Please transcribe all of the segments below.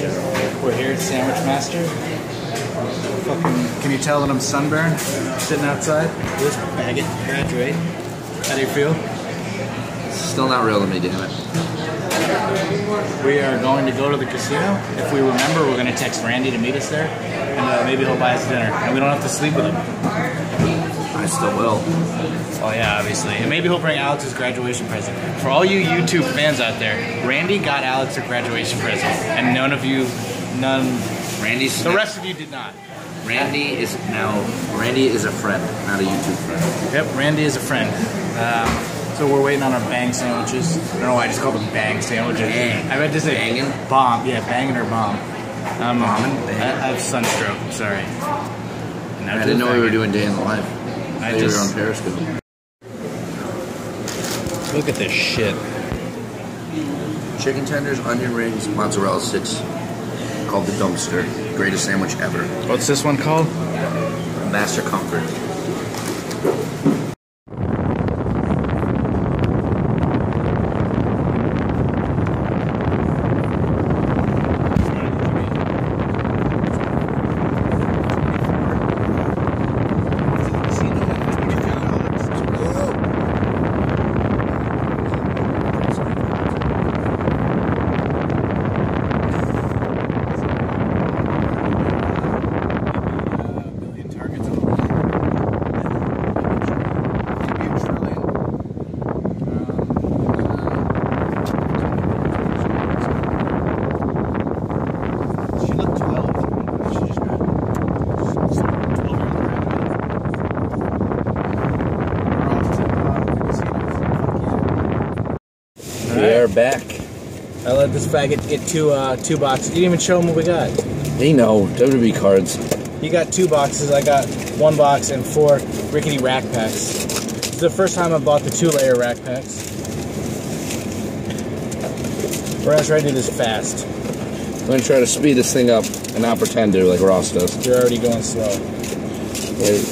General. We're here at Sandwich Master. Fucking, can you tell that I'm sunburned? Sitting outside. This baguette graduate. How do you feel? Still not real to me, damn it. We are going to go to the casino. If we remember, we're going to text Randy to meet us there, and uh, maybe he'll buy us dinner, and we don't have to sleep with him. I still will. Oh yeah, obviously, and maybe he'll bring Alex's graduation present. For all you YouTube fans out there, Randy got Alex a graduation present, and none of you, none, Randy's the rest of you did not. Randy is now Randy is a friend, not a YouTube friend. Yep, Randy is a friend. Um, so we're waiting on our bang sandwiches. I don't know why I just called them bang sandwiches. Bang. I meant to say Bangin'? bomb. Yeah, banging or bomb. Um, Bommin'? I, I have sunstroke. I'm sorry. I didn't know we were doing day in the life. I I we were just- on Periscope. Look at this shit. Chicken tenders, onion rings, mozzarella sticks. Called the dumpster. Greatest sandwich ever. What's this one called? Master Comfort. Back. I let this faggot get two uh, two boxes. You didn't even show him what we got. They know WWE cards. He got two boxes. I got one box and four rickety rack packs. It's the first time I bought the two layer rack packs. We're gonna try to do this fast. I'm gonna try to speed this thing up and not pretend to like Ross does. You're already going slow. Wait,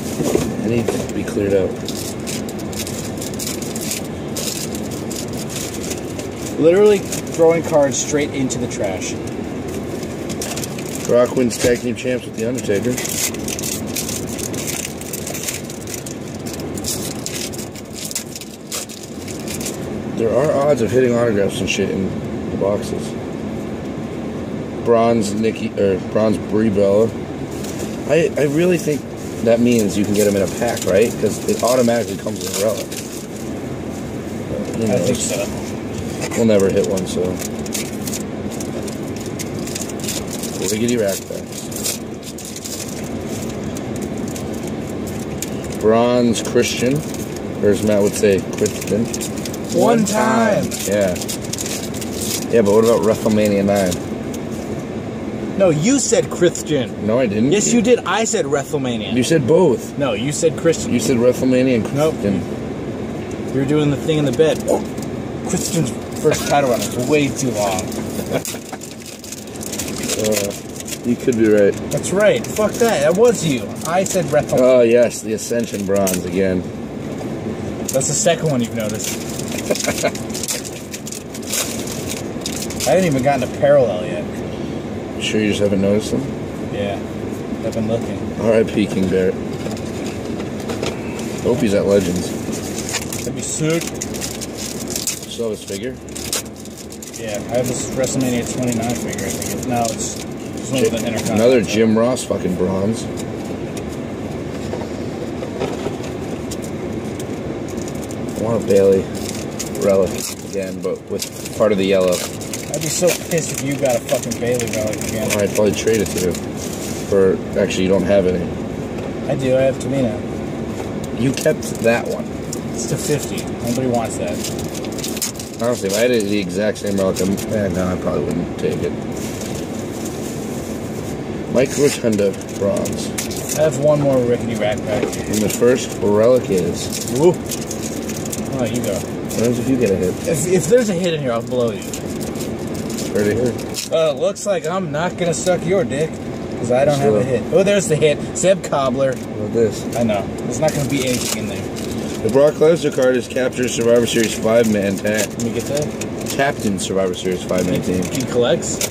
I need to be cleared out. Literally throwing cards straight into the trash. Rock wins tag team champs with the Undertaker. There are odds of hitting autographs and shit in the boxes. Bronze Nikki or bronze Brie Bella. I I really think that means you can get them in a pack, right? Because it automatically comes with a relic. But, who I think so. We'll never hit one, so. Riggedy rack packs. Bronze Christian, or as Matt would say, Christian. One time. Yeah. Yeah, but what about WrestleMania 9? No, you said Christian. No, I didn't. Yes, you did. I said WrestleMania. You said both. no, you said Christian. You said WrestleMania and Nope. You were doing the thing in the bed. Christian's first title run is way too long. Uh, you could be right. That's right. Fuck that. That was you. I said WrestleMania. Oh, yes, the Ascension Bronze again. That's the second one you've noticed. I haven't even gotten a parallel yet. You sure you just haven't noticed them? Yeah. I've been looking. R.I.P. King Barrett. Hope he's at Legends. That'd be sick. Still have his figure? Yeah, I have this WrestleMania 29 figure, I think. It's, no, it's, it's one of the Intercontinental. Another Jim Ross fucking bronze. I want a Bayley relic again, but with part of the yellow. I'd be so pissed if you got a fucking Bayley relic again. I'd probably trade it to you. For actually, you don't have any. I do. I have Tamina. You kept that one. It's to 50. Nobody wants that. Honestly, if I had it the exact same relic, I'm, eh, no, I probably wouldn't take it. Mike Rotunda, bronze. I have one more rickety rack pack. And the first relic is. Woo. Oh, you go. What happens if you get a hit? If, if there's a hit in here, I'll blow you. Right here. Uh, looks like I'm not gonna suck your dick because I don't have a hit. Oh, there's the hit. Zeb Cobbler. What about this? I know. There's not gonna be anything in there. The Brock Lesnar card is captured Survivor Series five man tag. Let me get that. Captain Survivor Series five man team. He collects.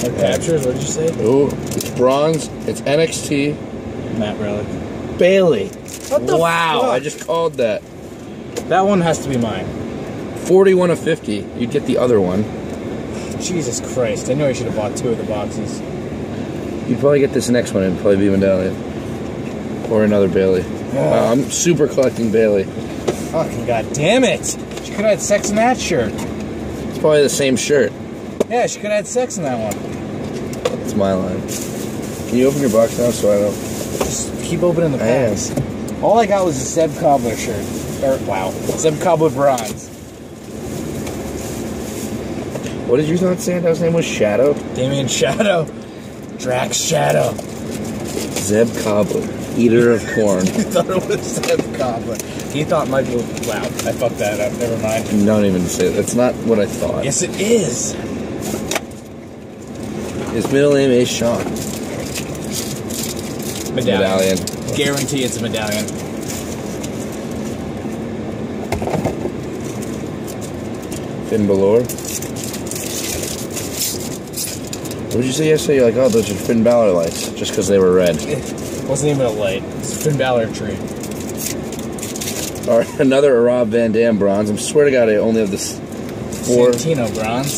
Captures, what did you say? Ooh, it's bronze. It's NXT. Mat Relic. Bayley. What the wow, fuck? I just called that. That one has to be mine. 41 of 50. You'd get the other one. Jesus Christ. I knew I should have bought two of the boxes. You'd probably get this next one and probably be medallion. Or another Bayley. Wow, uh, I'm super collecting Bayley. Fucking god damn it! She could have had sex in that shirt. It's probably the same shirt. Yeah, she could have had sex in that one. It's my line. Can you open your box now so I don't? Just keep opening the I All I got was a Zeb Cobbler shirt. Or, wow. Zeb Cobbler bronze. What did you thought Sandow's name was? Shadow? Damien Shadow. Drax Shadow. Zeb Cobbler. Eater of corn. I thought it was Zeb Cobbler. He thought Michael. Wow, I fucked that up. Never mind. Don't even say it. That's not what I thought. Yes, it is. His middle name is Sean. Medallion. Medallion. Guarantee it's a medallion. Finn Balor. What did you say yesterday? You're like, oh, those are Finn Balor lights, just because they were red. It wasn't even a light. It's a Finn Balor tree. All right, another Rob Van Dam bronze. I swear to God, I only have this four, Santino bronze.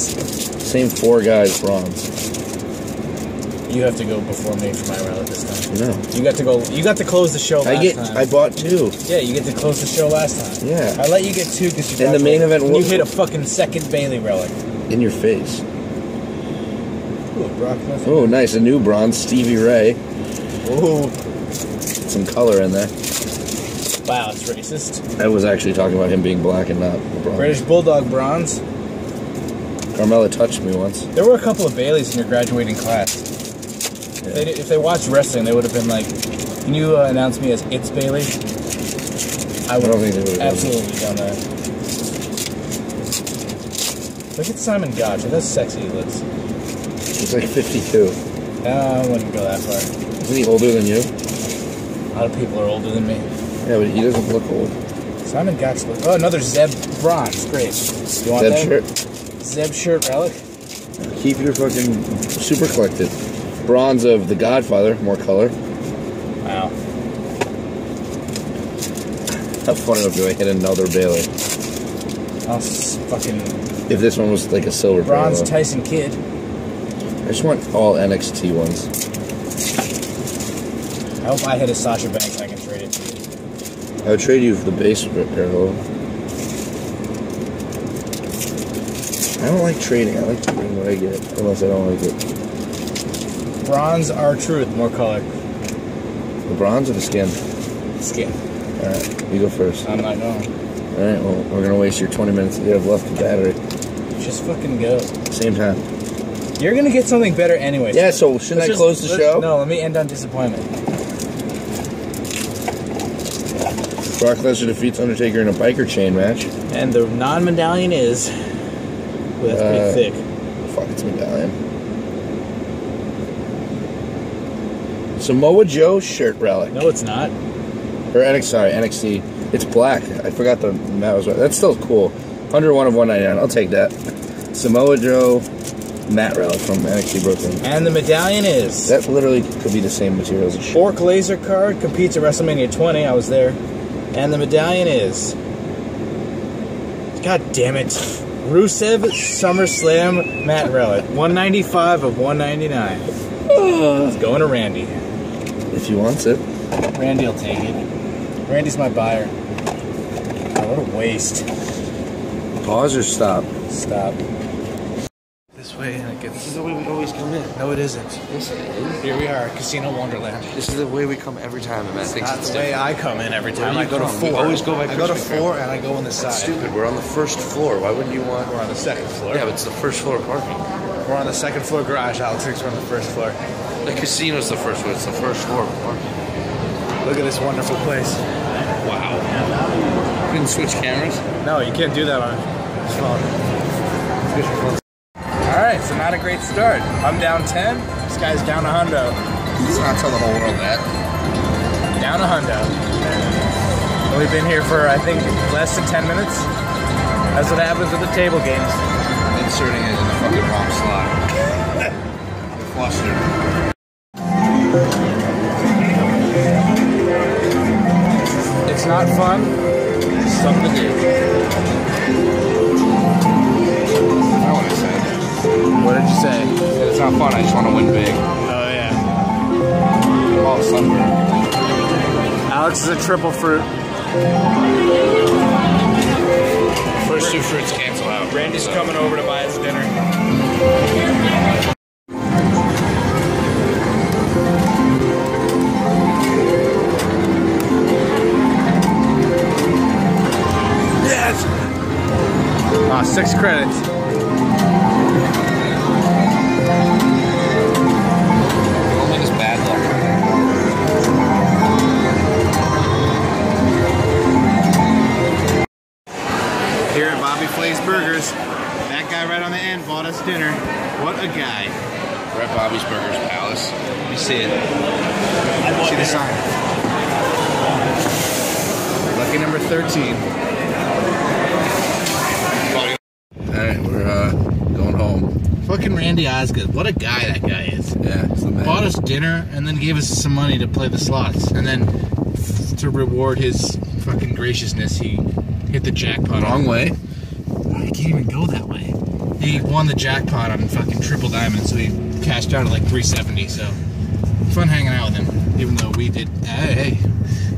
same four guys bronze. You have to go before me for my relic this time. No, You got to go. You got to close the show last I get. time. I bought two. yeah, you get to close the show last time. Yeah. I let you get two because you. And the main graduated. event You was- hit a fucking second Bayley relic. In your face. Ooh, Brock Lesnar. Oh, nice. A new bronze, Stevie Ray. Ooh. Some color in there. Wow, it's racist. I was actually talking about him being black and not bronze. British Bulldog bronze. Carmella touched me once. There were a couple of Baileys in your graduating class. If, they, if they watched wrestling, they would have been like, "Can you uh, announce me as It's Bailey?" I would don't think they would have absolutely done that. Look at Simon Gotch. How sexy he looks. He's like 52. Uh, I wouldn't go that far. Isn't he older than you? A lot of people are older than me. Yeah, but he doesn't look old. Simon Gotch looks. Oh, another Zeb bronze. Great. You want Zeb that? shirt. Zeb shirt relic. Keep your fucking super collected. Bronze of The Godfather, more color. Wow. How funny would it be if I hit another Bayley? Oh, s- fucking If this one was like a silver bronze. Tyson Kidd. I just want all NXT ones. I hope I hit a Sasha Banks. I can trade it to you. I would trade you for the base parallel. I don't like trading. I like to bring what I get, unless I don't like it. Bronze R Truth. More color. The bronze or the skin? Skin. All right, you go first. I'm not going. All right, well, we're gonna waste your 20 minutes that you have left of battery. Just fucking go. Same time. You're gonna get something better anyway. Yeah. So shouldn't I just- close the show? No, let me end on disappointment. Brock Lesnar defeats Undertaker in a biker chain match. And the non-medallion is. Well, that's pretty Uh, thick. Fuck, it's medallion. Samoa Joe shirt relic. No, it's not. Or NXT, sorry, NXT. It's black. I forgot the that was that's still cool. 101 of 199. I'll take that. Samoa Joe Mat relic from NXT Brooklyn. And the medallion is. That literally could be the same material as a shirt. Brock Lesnar card competes at WrestleMania 20. I was there. And the medallion is. God damn it. Rusev SummerSlam Mat Relic. 195 of 199. It's going to Randy. If he wants it. Randy will take it. Randy's my buyer. Oh, what a waste. Pause or stop. Stop. This way and it This gets. Is the way we always come in. No, it isn't. Yes, it is. Here we are, Casino Wonderland. This is the way we come every time, and Matt thinks That's the way. I come in every time. I go to come? We four. always go by I go to four and I go on the side. stupid. We're on the first floor. Why wouldn't you want? We're on the second floor. Yeah, but it's the first floor parking. We're on the second floor garage. Alex thinks we're on the first floor. The casino's the first floor. It's the first floor parking. Look at this wonderful place. Wow. Couldn't switch cameras. No, you can't do that on phone. Right, so not a great start. I'm down 10. This guy's down a hundo. Let's not tell the whole world that. Down a hundo. And we've been here for, I think, less than 10 minutes. That's what happens with the table games. Inserting it in the fucking wrong slot. mustard. It's not fun. It's something to do. It's fun. I just want to win big. Oh yeah. Oh, sunburn. Alex is a triple fruit. First two fruits cancel out. Randy's coming over to buy us dinner. Yes! Ah, six credits. See it. See the sign. Lucky number 13. Alright, we're uh, going home. Fucking Randy Osgood. What a guy that guy is. Yeah, it's the man. Bought us dinner and then gave us some money to play the slots. And then to reward his fucking graciousness, he hit the jackpot. Wrong way. I can't even go that way. He won the jackpot on fucking triple diamond, so he cashed out at like 370. So fun hanging out with him, even though we did. Hey, hey.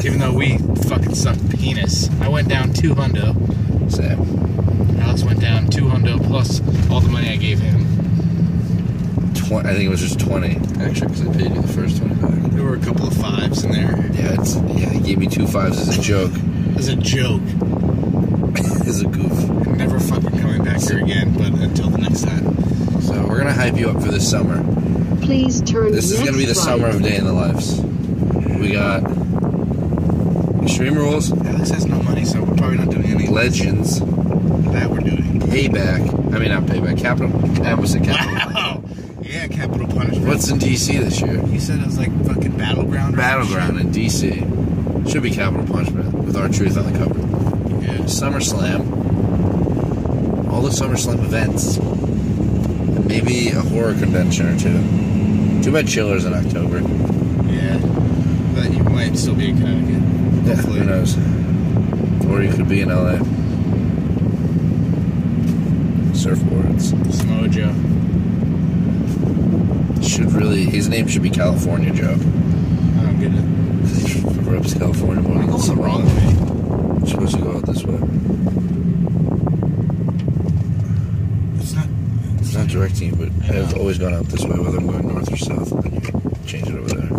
Even though we fucking sucked penis. I went down two hundo. Sam. Alex went down two hundo plus all the money I gave him. Tw- I think it was just 20, actually, because I paid you the first 20 back. There were a couple of fives in there. Yeah, it's, yeah, he gave me two fives as a joke. As a joke. as a goof. I'm never fucking coming back here again, but until the next time. So we're gonna hype you up for this summer. Please turn This is gonna be the next summer of day in the lives. We got Extreme Rules, Alex has no money, so we're probably not doing any Legends, that we're doing. Payback. I mean, not Payback. Capital. I was said Capital. Wow! Yeah, capital punishment. What's in DC this year? You said it was like fucking battleground. Battleground in DC. Should be Capital Punishment with R-Truth on the cover. shit? Yeah. SummerSlam. All the SummerSlam events. And maybe a horror convention or two. Too bad Chiller's in October. Yeah. But you might still be in Connecticut. Yeah, Hopefully. who knows? Or you could be in LA. Surfboards. Samoa Joe. Should really, his name should be California Joe. I don't get it. Because he California than What's something wrong me? You're supposed to go out this way. It's not. It's not directing you, but I I've know. always gone out this way, whether I'm going north or south, and then you change it over there.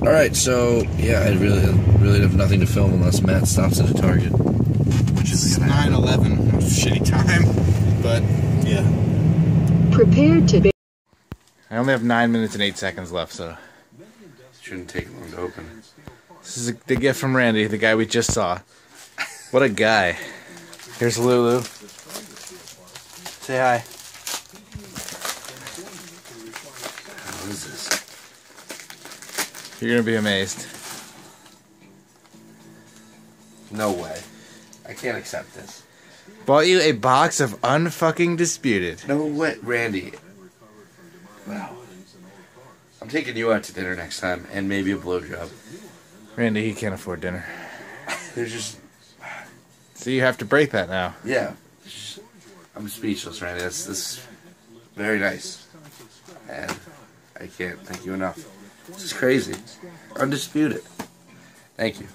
All right, so yeah, I really, really have nothing to film unless Matt stops at a Target, which is 9 11. Shitty time. But, yeah. Prepare to be I only have 9 minutes and 8 seconds left, so. Shouldn't take long to open. This is the gift from Randy, the guy we just saw. What a guy. Here's Lulu. Say hi. What is this? You're gonna be amazed. No way. I can't accept this. Bought you a box of unfucking disputed. No way, Randy. Wow. I'm taking you out to dinner next time, and maybe a blowjob. Randy, he can't afford dinner. There's just, So you have to break that now. yeah. I'm speechless, Randy. That's this very nice, and I can't thank you enough. This is crazy. Undisputed. Thank you.